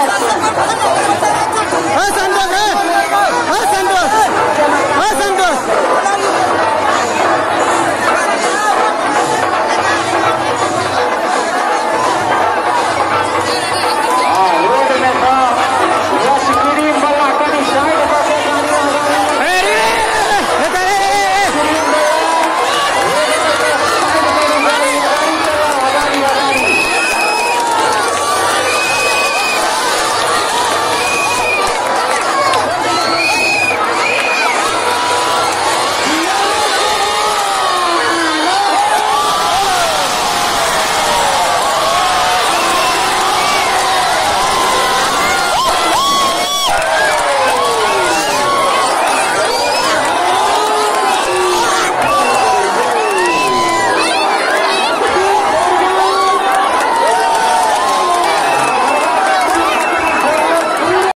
Obrigado.